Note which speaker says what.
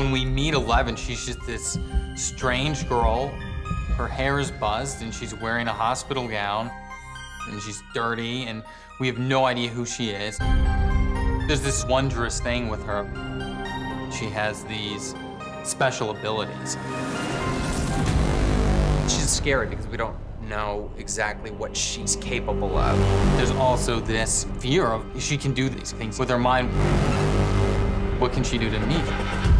Speaker 1: When we meet Eleven, she's just this strange girl. Her hair is buzzed and she's wearing a hospital gown and she's dirty and we have no idea who she is. There's this wondrous thing with her. She has these special abilities.
Speaker 2: She's scary because we don't know exactly what she's capable of.
Speaker 1: There's also this fear of she can do these things with her mind. What can she do to me?